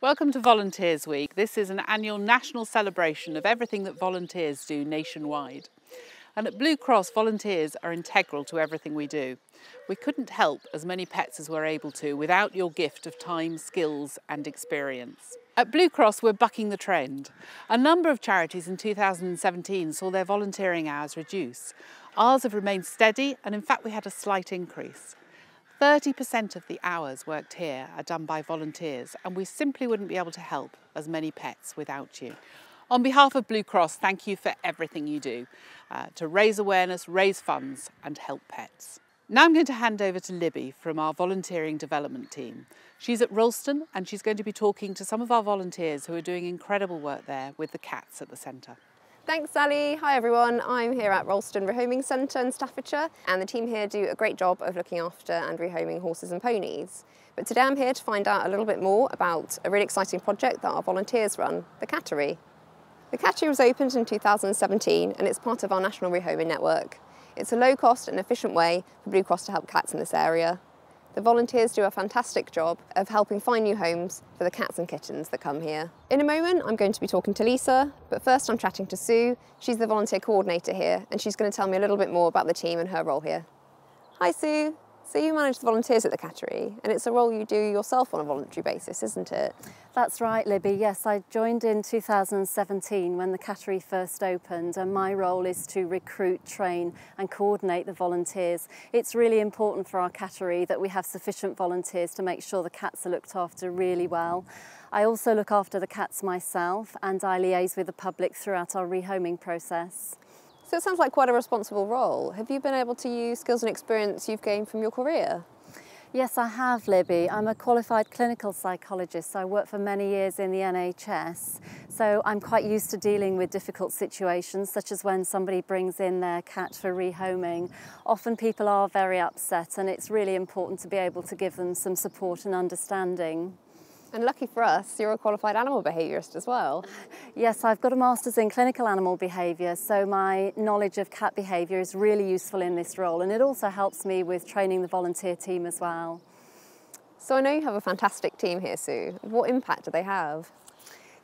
Welcome to Volunteers Week. This is an annual national celebration of everything that volunteers do nationwide. And at Blue Cross, volunteers are integral to everything we do. We couldn't help as many pets as we're able to without your gift of time, skills and experience. At Blue Cross, we're bucking the trend. A number of charities in 2017 saw their volunteering hours reduce. Ours have remained steady and in fact we had a slight increase. 30% of the hours worked here are done by volunteers and we simply wouldn't be able to help as many pets without you. On behalf of Blue Cross, thank you for everything you do uh, to raise awareness, raise funds and help pets. Now I'm going to hand over to Libby from our volunteering development team. She's at Rolleston and she's going to be talking to some of our volunteers who are doing incredible work there with the cats at the centre. Thanks Sally. Hi everyone. I'm here at Rolleston Rehoming Centre in Staffordshire and the team here do a great job of looking after and rehoming horses and ponies. But today I'm here to find out a little bit more about a really exciting project that our volunteers run, the Cattery. The Cattery was opened in 2017 and it's part of our national rehoming network. It's a low cost and efficient way for Blue Cross to help cats in this area. The volunteers do a fantastic job of helping find new homes for the cats and kittens that come here. In a moment, I'm going to be talking to Lisa, but first I'm chatting to Sue. She's the volunteer coordinator here, and she's going to tell me a little bit more about the team and her role here. Hi, Sue. So you manage the volunteers at the Cattery, and it's a role you do yourself on a voluntary basis, isn't it? That's right, Libby. Yes, I joined in 2017 when the Cattery first opened, and my role is to recruit, train, and coordinate the volunteers. It's really important for our Cattery that we have sufficient volunteers to make sure the cats are looked after really well. I also look after the cats myself, and I liaise with the public throughout our rehoming process. So it sounds like quite a responsible role. Have you been able to use skills and experience you've gained from your career? Yes, I have, Libby. I'm a qualified clinical psychologist. So I worked for many years in the NHS. So I'm quite used to dealing with difficult situations, such as when somebody brings in their cat for rehoming. Often people are very upset, and it's really important to be able to give them some support and understanding. And lucky for us, you're a qualified animal behaviourist as well. Yes, I've got a master's in clinical animal behaviour, so my knowledge of cat behaviour is really useful in this role, and it also helps me with training the volunteer team as well. So I know you have a fantastic team here, Sue. What impact do they have?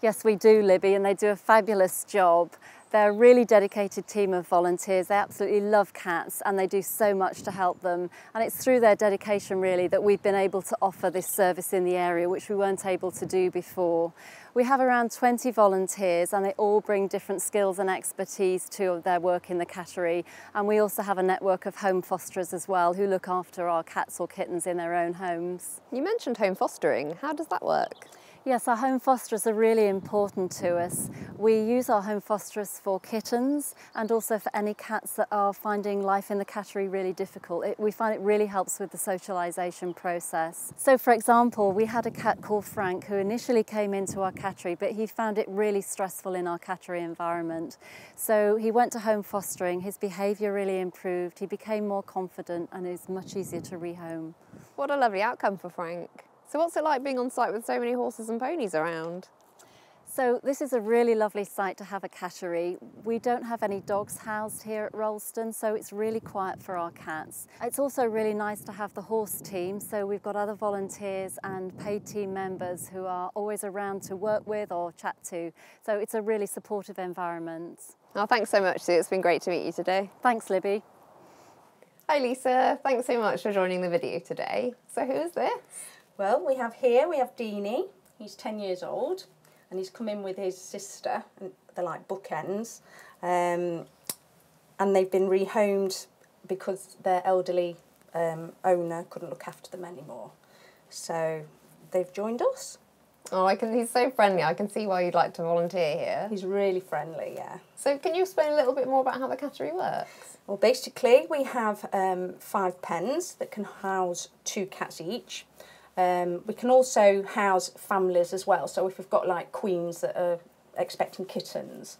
Yes, we do, Libby, and they do a fabulous job. They're a really dedicated team of volunteers. They absolutely love cats and they do so much to help them. And it's through their dedication really that we've been able to offer this service in the area, which we weren't able to do before. We have around 20 volunteers and they all bring different skills and expertise to their work in the cattery. And we also have a network of home fosterers as well who look after our cats or kittens in their own homes. You mentioned home fostering. How does that work? Yes, our home fosterers are really important to us. We use our home fosterers for kittens and also for any cats that are finding life in the cattery really difficult. It, we find it really helps with the socialisation process. So for example, we had a cat called Frank who initially came into our cattery, but he found it really stressful in our cattery environment. So he went to home fostering, his behaviour really improved, he became more confident and is much easier to rehome. What a lovely outcome for Frank. So what's it like being on site with so many horses and ponies around? So this is a really lovely site to have a cattery. We don't have any dogs housed here at Rolleston, so it's really quiet for our cats. It's also really nice to have the horse team, so we've got other volunteers and paid team members who are always around to work with or chat to. So it's a really supportive environment. Oh, thanks so much, Sue. It's been great to meet you today. Thanks, Libby. Hi, Lisa. Thanks so much for joining the video today. So who is this? Well, we have here, we have Deanie. He's 10 years old and he's come in with his sister and they're like bookends. Um, and they've been rehomed because their elderly um, owner couldn't look after them anymore. So they've joined us. Oh, I can. He's so friendly. I can see why you'd like to volunteer here. He's really friendly, yeah. So, can you explain a little bit more about how the cattery works? Well, basically, we have um, five pens that can house two cats each. Um, we can also house families as well. So if we've got like queens that are expecting kittens,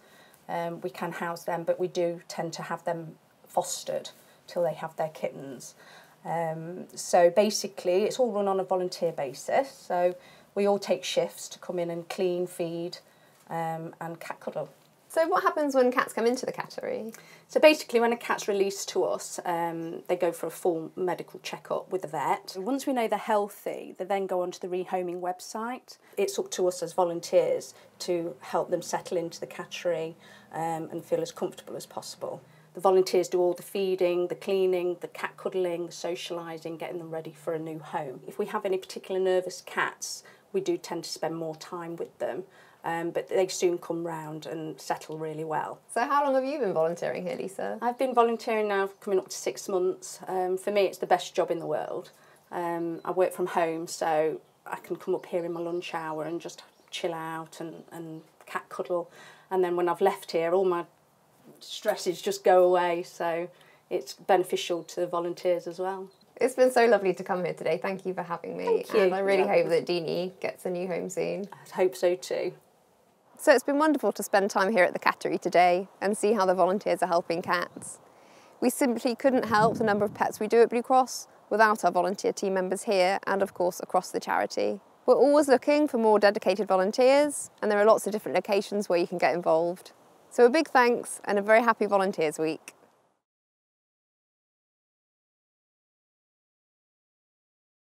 um, we can house them, but we do tend to have them fostered till they have their kittens. Um, so basically, it's all run on a volunteer basis. So we all take shifts to come in and clean, feed, um, and cat cuddle. So what happens when cats come into the cattery? So basically, when a cat's released to us, um, they go for a full medical checkup with a vet. Once we know they're healthy, they then go onto the rehoming website. It's up to us as volunteers to help them settle into the cattery um, and feel as comfortable as possible. The volunteers do all the feeding, the cleaning, the cat cuddling, the socialising, getting them ready for a new home. If we have any particular nervous cats, we do tend to spend more time with them um, but they soon come round and settle really well. So how long have you been volunteering here, Lisa? I've been volunteering now coming up to six months. Um, for me, it's the best job in the world. Um, I work from home, so I can come up here in my lunch hour and just chill out and, and cat cuddle. And then when I've left here, all my stresses just go away. So it's beneficial to the volunteers as well. It's been so lovely to come here today. Thank you for having me. Thank you. And I really Yeah. hope that Deanie gets a new home soon. I hope so too. So it's been wonderful to spend time here at the cattery today and see how the volunteers are helping cats. We simply couldn't help the number of pets we do at Blue Cross without our volunteer team members here and of course across the charity. We're always looking for more dedicated volunteers and there are lots of different locations where you can get involved. So a big thanks and a very happy Volunteers Week.